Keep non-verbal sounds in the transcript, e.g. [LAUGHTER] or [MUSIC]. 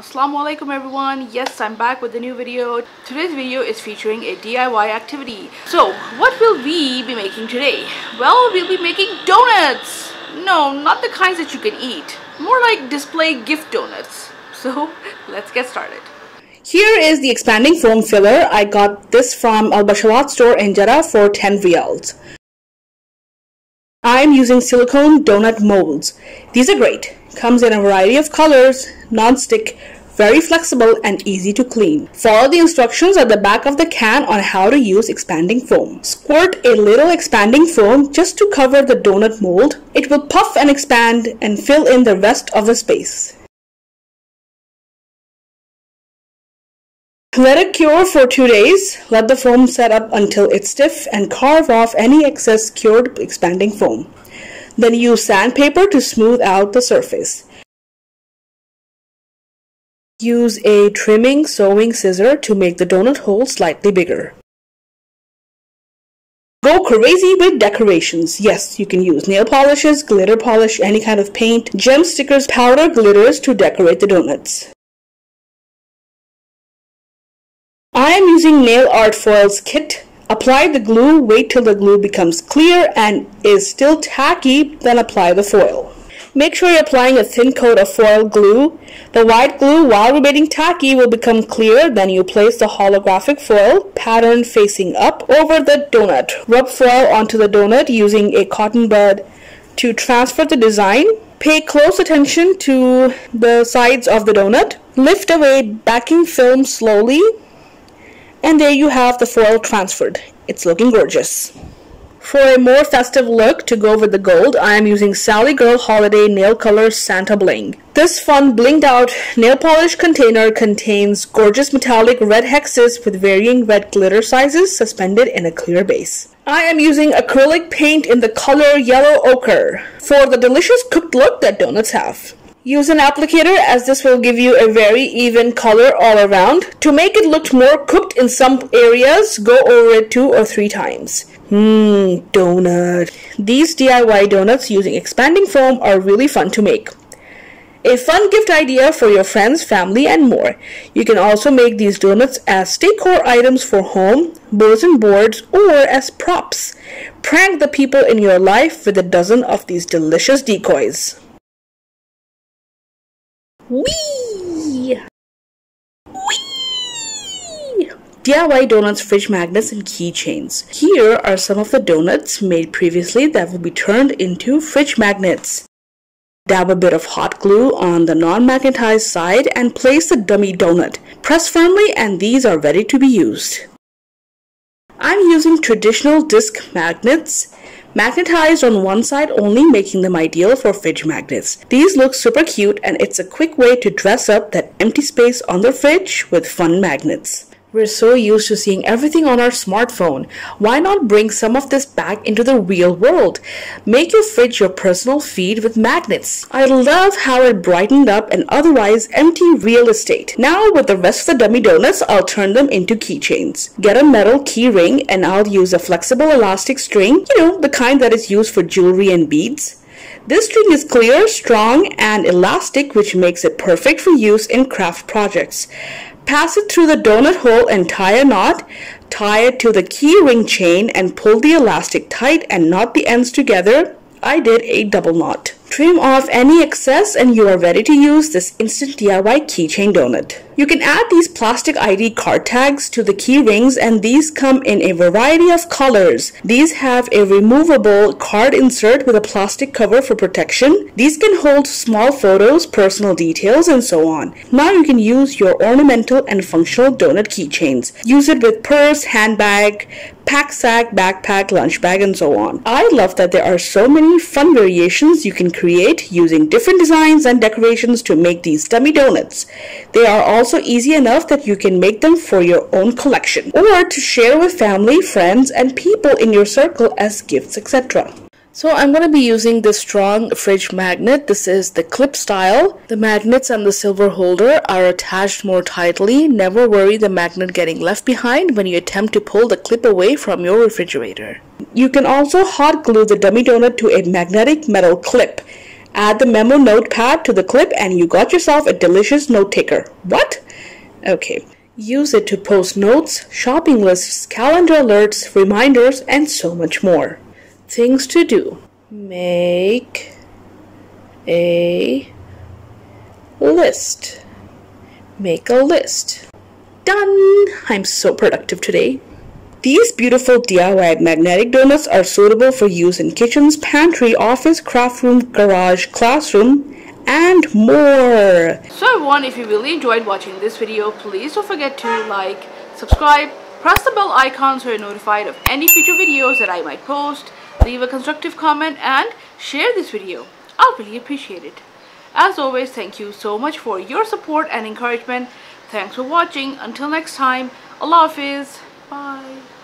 Assalamu alaikum everyone. Yes, I'm back with a new video. Today's video is featuring a DIY activity. So, what will we be making today? Well, we'll be making donuts. No, not the kinds that you can eat. More like display gift donuts. [LAUGHS] So, let's get started. Here is the expanding foam filler. I got this from Al Basharat store in Jeddah for 10 riyals. I'm using silicone donut molds. These are great. Comes in a variety of colors, non-stick, very flexible and easy to clean. Follow the instructions at the back of the can on how to use expanding foam. Squirt a little expanding foam just to cover the donut mold. It will puff and expand and fill in the rest of the space. Let it cure for two days. Let the foam set up until it's stiff and carve off any excess cured expanding foam. Then use sandpaper to smooth out the surface. Use a trimming sewing scissor to make the donut hole slightly bigger. Go crazy with decorations. Yes, you can use nail polishes, glitter polish, any kind of paint, gem stickers, powder, glitters to decorate the donuts. I am using Nail Art Foils kit. Apply the glue, wait till the glue becomes clear and is still tacky, then apply the foil. Make sure you're applying a thin coat of foil glue. The white glue, while remaining tacky, will become clear. Then you place the holographic foil pattern facing up over the donut. Rub foil onto the donut using a cotton bud to transfer the design. Pay close attention to the sides of the donut. Lift away backing film slowly and there you have the foil transferred. It's looking gorgeous. For a more festive look to go with the gold, I am using Sally Girl Holiday Nail Color Santa Bling. This fun blinged out nail polish container contains gorgeous metallic red hexes with varying red glitter sizes suspended in a clear base. I am using acrylic paint in the color yellow ochre for the delicious cooked look that donuts have. Use an applicator as this will give you a very even color all around. To make it look more cooked in some areas, go over it two or three times. Mmm, donut. These DIY donuts using expanding foam are really fun to make. A fun gift idea for your friends, family, and more. You can also make these donuts as decor items for home, bulletin boards, or as props. Prank the people in your life with a dozen of these delicious decoys. Whee! DIY donuts, fridge magnets, and keychains. Here are some of the donuts made previously that will be turned into fridge magnets. Dab a bit of hot glue on the non-magnetized side and place the dummy donut. Press firmly and these are ready to be used. I'm using traditional disc magnets magnetized on one side only making them ideal for fridge magnets. These look super cute and it's a quick way to dress up that empty space on the fridge with fun magnets. We're so used to seeing everything on our smartphone. Why not bring some of this back into the real world? Make your fridge your personal feed with magnets. I love how it brightened up an otherwise empty real estate. Now with the rest of the dummy donuts, I'll turn them into keychains. Get a metal key ring and I'll use a flexible elastic string, you know, the kind that is used for jewelry and beads. This string is clear, strong, and elastic which makes it perfect for use in craft projects. Pass it through the donut hole and tie a knot. Tie it to the key ring chain and pull the elastic tight and knot the ends together. I did a double knot. Trim off any excess and you are ready to use this instant DIY keychain donut. You can add these plastic ID card tags to the key rings and these come in a variety of colors. These have a removable card insert with a plastic cover for protection. These can hold small photos, personal details, and so on. Now you can use your ornamental and functional donut keychains. Use it with purse, handbag, pack sack, backpack, lunch bag, and so on. I love that there are so many fun variations you can create using different designs and decorations to make these dummy donuts. They are also easy enough that you can make them for your own collection or to share with family, friends, and people in your circle as gifts, etc. So I'm going to be using this strong fridge magnet. This is the clip style. The magnets and the silver holder are attached more tightly. Never worry the magnet getting left behind when you attempt to pull the clip away from your refrigerator. You can also hot glue the dummy donut to a magnetic metal clip. Add the memo notepad to the clip and you got yourself a delicious note taker. What? Okay. Use it to post notes, shopping lists, calendar alerts, reminders, and so much more. Things to do. Make a list. Make a list. Done! I'm so productive today. These beautiful DIY magnetic donuts are suitable for use in kitchens, pantry, office, craft room, garage, classroom, and more. So everyone, if you really enjoyed watching this video, please don't forget to like, subscribe, press the bell icon so you're notified of any future videos that I might post, leave a constructive comment and share this video. I'll really appreciate it. As always, thank you so much for your support and encouragement. Thanks for watching. Until next time, Allah Hafiz. Bye.